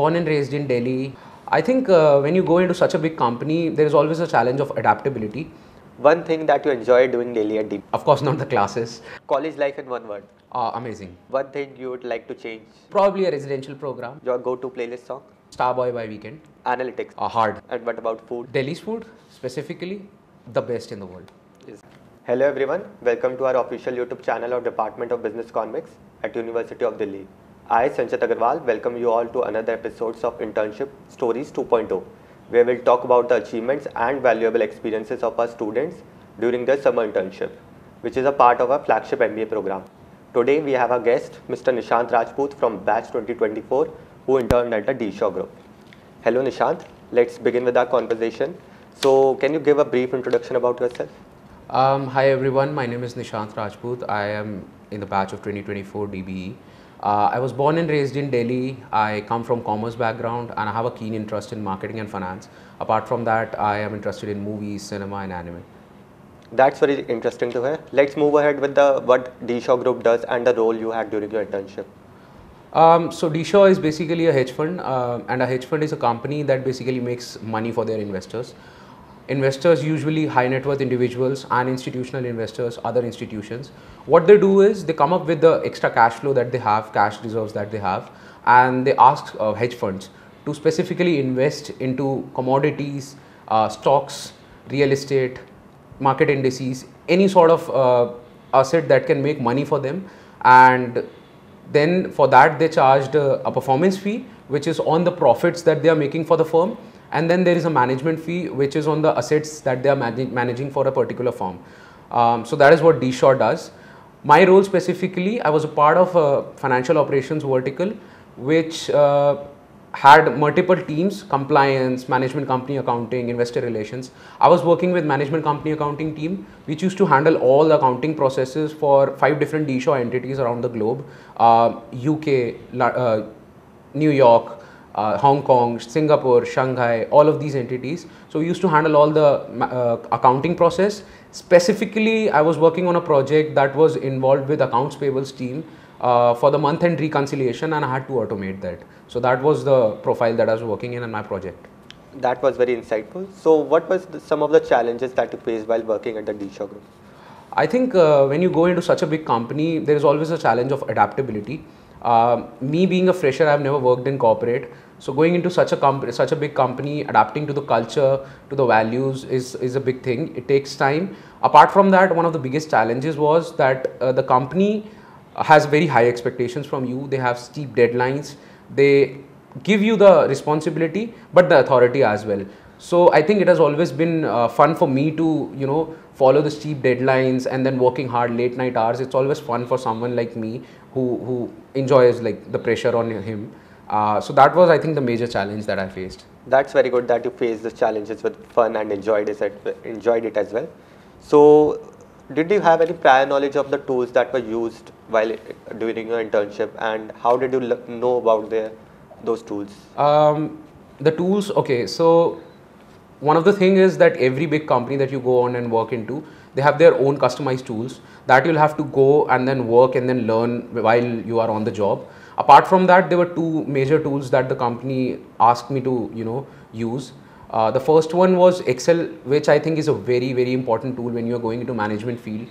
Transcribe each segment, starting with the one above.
Born and raised in Delhi. I think uh, when you go into such a big company, there is always a challenge of adaptability. One thing that you enjoy doing daily at DB. Of course, not the classes. College life in one word. Uh, amazing. One thing you would like to change. Probably a residential program. Your go-to playlist song. Starboy by Weeknd. Analytics. Uh, hard. And what about food? Delhi's food, specifically, the best in the world. Yes. Hello everyone. Welcome to our official YouTube channel of Department of Business Economics at University of Delhi. I, Sanchit Aggarwal, welcome you all to another episodes of Internship Stories 2.0, where we'll talk about the achievements and valuable experiences of our students during their summer internship, which is a part of our flagship MBA program. Today we have a guest, Mr. Nishant Rajpoot from Batch 2024, who interned at the D-Shaw Group. Hello Nishant, let's begin with our conversation. So, can you give a brief introduction about yourself? Um, hi everyone, my name is Nishant Rajpoot. I am in the batch of 2024 DBE. Uh, I was born and raised in Delhi. I come from commerce background and I have a keen interest in marketing and finance. Apart from that, I am interested in movies, cinema and anime. That's very interesting to hear. Let's move ahead with the what D-Shaw Group does and the role you had during your internship. Um, so D-Shaw is basically a hedge fund uh, and a hedge fund is a company that basically makes money for their investors. Investors usually high net worth individuals and institutional investors, other institutions. What they do is they come up with the extra cash flow that they have, cash reserves that they have, and they ask uh, hedge funds to specifically invest into commodities, uh, stocks, real estate, market indices, any sort of uh, asset that can make money for them. And then for that, they charged a, a performance fee, which is on the profits that they are making for the firm and then there is a management fee which is on the assets that they are managing, managing for a particular firm. Um, so that is what D-Shaw does. My role specifically, I was a part of a financial operations vertical which uh, had multiple teams, compliance, management company accounting, investor relations. I was working with management company accounting team which used to handle all the accounting processes for five different D-Shaw entities around the globe, uh, UK, uh, New York, uh, Hong Kong, Singapore, Shanghai, all of these entities. So we used to handle all the uh, accounting process. Specifically, I was working on a project that was involved with accounts payables team uh, for the month end reconciliation and I had to automate that. So that was the profile that I was working in in my project. That was very insightful. So what was the, some of the challenges that you faced while working at the D-Shaw Group? I think uh, when you go into such a big company, there is always a challenge of adaptability. Uh, me being a fresher, I've never worked in corporate. So going into such a company, such a big company, adapting to the culture, to the values is, is a big thing. It takes time. Apart from that, one of the biggest challenges was that uh, the company has very high expectations from you. They have steep deadlines. They give you the responsibility, but the authority as well. So I think it has always been uh, fun for me to, you know, follow the steep deadlines and then working hard late night hours. It's always fun for someone like me who, who enjoys like the pressure on him. Uh, so that was, I think, the major challenge that I faced. That's very good that you faced the challenges with fun and enjoyed it, enjoyed it as well. So, did you have any prior knowledge of the tools that were used while during your internship, and how did you know about the, those tools? Um, the tools, okay. So, one of the thing is that every big company that you go on and work into, they have their own customized tools that you'll have to go and then work and then learn while you are on the job. Apart from that, there were two major tools that the company asked me to, you know, use. Uh, the first one was Excel, which I think is a very, very important tool when you are going into management field.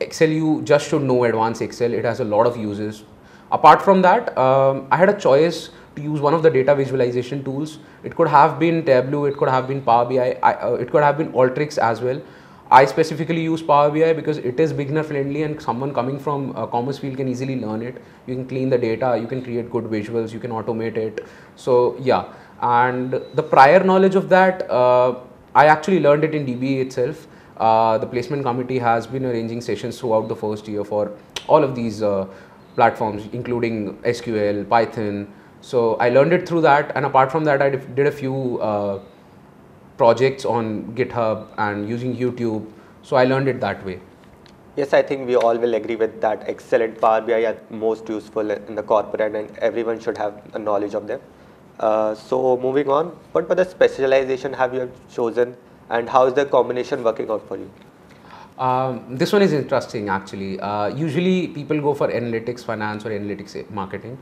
Excel, you just should know advanced Excel. It has a lot of uses. Apart from that, um, I had a choice to use one of the data visualization tools. It could have been Tableau, it could have been Power BI, I, uh, it could have been Alteryx as well. I specifically use Power BI because it is beginner friendly and someone coming from a commerce field can easily learn it. You can clean the data, you can create good visuals, you can automate it. So yeah, and the prior knowledge of that, uh, I actually learned it in DBE itself. Uh, the placement committee has been arranging sessions throughout the first year for all of these uh, platforms, including SQL, Python. So I learned it through that, and apart from that, I did a few uh, projects on GitHub and using YouTube. So I learned it that way. Yes, I think we all will agree with that. Excel and Power BI are most useful in the corporate, and everyone should have a knowledge of them. Uh, so moving on, what the specialization have you chosen, and how is the combination working out for you? Um, this one is interesting actually. Uh, usually people go for analytics, finance, or analytics marketing.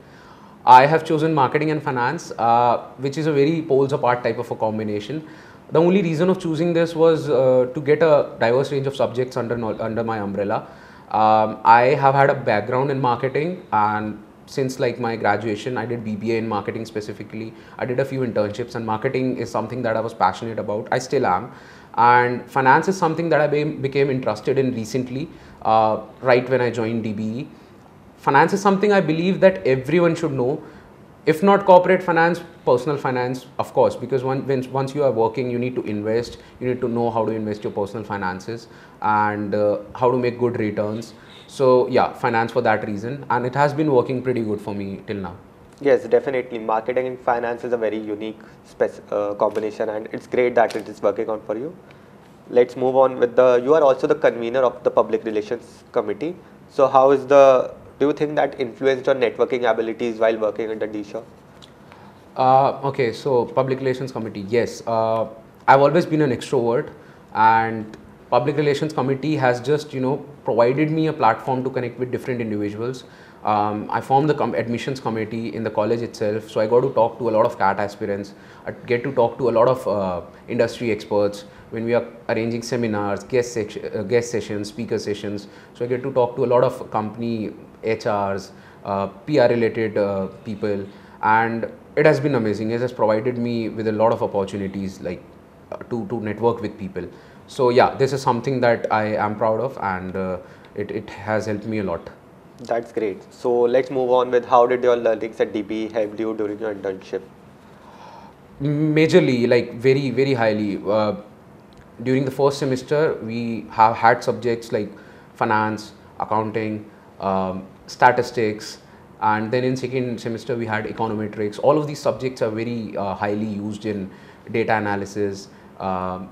I have chosen marketing and finance, uh, which is a very poles apart type of a combination. The only reason of choosing this was uh, to get a diverse range of subjects under under my umbrella. Um, I have had a background in marketing and since like my graduation i did bba in marketing specifically i did a few internships and marketing is something that i was passionate about i still am and finance is something that i be became interested in recently uh, right when i joined dbe finance is something i believe that everyone should know if not corporate finance personal finance of course because one, when, once you are working you need to invest you need to know how to invest your personal finances and uh, how to make good returns so yeah, finance for that reason, and it has been working pretty good for me till now. Yes, definitely. Marketing and finance is a very unique uh, combination, and it's great that it is working on for you. Let's move on with the. You are also the convener of the public relations committee. So how is the? Do you think that influenced your networking abilities while working at the D-Shaw? Uh, okay, so public relations committee. Yes, uh, I've always been an extrovert, and public relations committee has just you know provided me a platform to connect with different individuals um, I formed the com admissions committee in the college itself so I got to talk to a lot of CAT aspirants I get to talk to a lot of uh, industry experts when we are arranging seminars guest, uh, guest sessions speaker sessions so I get to talk to a lot of company HRs uh, PR related uh, people and it has been amazing it has provided me with a lot of opportunities like uh, to, to network with people so yeah, this is something that I am proud of and uh, it, it has helped me a lot. That's great. So let's move on with how did your learnings at DB help you during your internship? Majorly, like very, very highly. Uh, during the first semester, we have had subjects like finance, accounting, um, statistics, and then in second semester we had econometrics. All of these subjects are very uh, highly used in data analysis, um,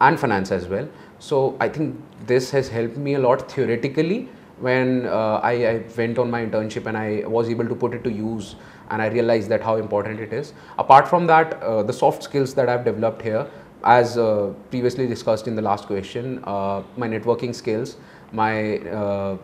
and finance as well. So I think this has helped me a lot theoretically when uh, I, I, went on my internship and I was able to put it to use and I realized that how important it is. Apart from that, uh, the soft skills that I've developed here, as uh, previously discussed in the last question, uh, my networking skills, my uh,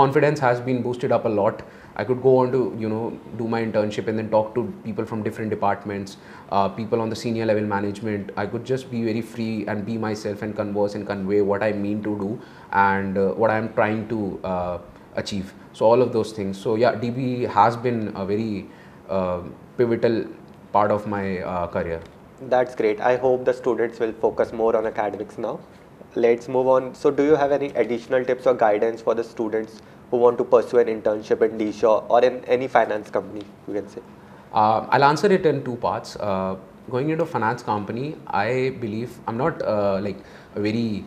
confidence has been boosted up a lot I could go on to you know do my internship and then talk to people from different departments, uh, people on the senior level management. I could just be very free and be myself and converse and convey what I mean to do and uh, what I am trying to uh, achieve. So all of those things. So yeah, DB has been a very uh, pivotal part of my uh, career. That's great. I hope the students will focus more on academics now. Let's move on. So do you have any additional tips or guidance for the students who want to pursue an internship in D-Shaw or in any finance company, you can say? Uh, I'll answer it in two parts. Uh, going into a finance company, I believe I'm not uh, like a very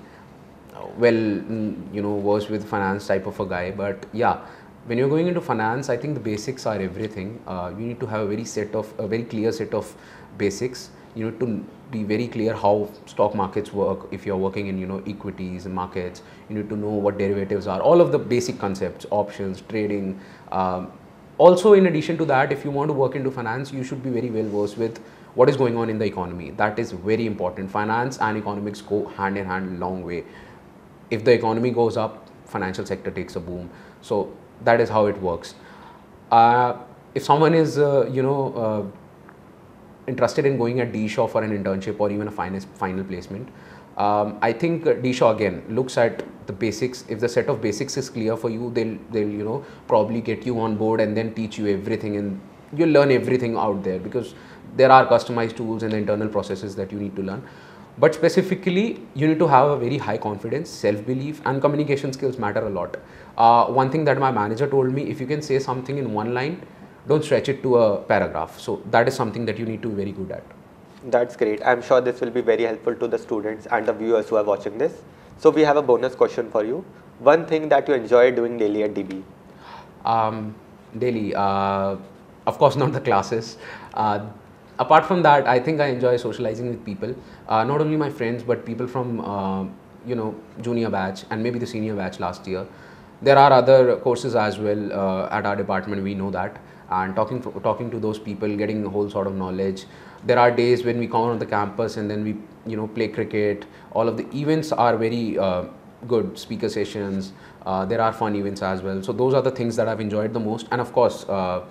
uh, well, mm, you know, versed with finance type of a guy, but yeah, when you're going into finance, I think the basics are everything. Uh, you need to have a very set of a very clear set of basics. You need to be very clear how stock markets work if you're working in you know equities markets you need to know what derivatives are all of the basic concepts options trading um, also in addition to that if you want to work into finance you should be very well versed with what is going on in the economy. That is very important. Finance and economics go hand in hand long way. If the economy goes up financial sector takes a boom. So that is how it works. Uh, if someone is uh, you know uh, interested in going at D-Shaw for an internship or even a final, final placement, um, I think D-Shaw again looks at the basics. If the set of basics is clear for you, they'll they'll you know probably get you on board and then teach you everything and you'll learn everything out there because there are customized tools and internal processes that you need to learn. But specifically, you need to have a very high confidence, self-belief, and communication skills matter a lot. Uh, one thing that my manager told me: if you can say something in one line, don't stretch it to a paragraph. So that is something that you need to be very good at. That's great. I'm sure this will be very helpful to the students and the viewers who are watching this. So we have a bonus question for you. One thing that you enjoy doing daily at DB? Um, daily, uh, of course, not the classes. Uh, apart from that, I think I enjoy socializing with people. Uh, not only my friends, but people from uh, you know junior batch and maybe the senior batch last year. There are other courses as well uh, at our department. We know that and talking to, talking to those people, getting a whole sort of knowledge. There are days when we come on the campus and then we you know play cricket. All of the events are very uh, good speaker sessions. Uh, there are fun events as well. So those are the things that I've enjoyed the most, and of course, uh,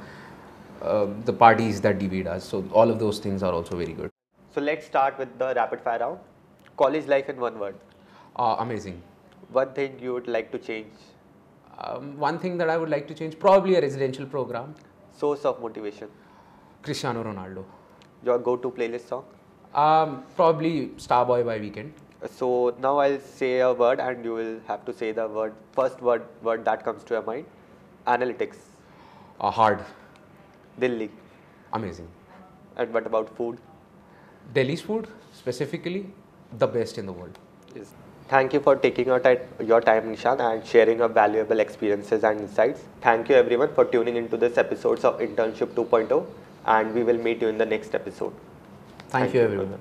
uh, the parties that DB does. So all of those things are also very good. So let's start with the rapid fire round. College life in one word. Uh, amazing. One thing you would like to change. Um, one thing that I would like to change, probably a residential program. Source of motivation. Cristiano Ronaldo. Your go-to playlist song. Um, probably Starboy by Weeknd. So now I'll say a word and you will have to say the word first word word that comes to your mind. Analytics. Uh, hard. Delhi. Amazing. And what about food? Delhi's food, specifically, the best in the world. Yes. Thank you for taking your time, your time, Nishan, and sharing your valuable experiences and insights. Thank you everyone for tuning into this episodes of Internship 2.0, and we will meet you in the next episode. Thank, you, everyone.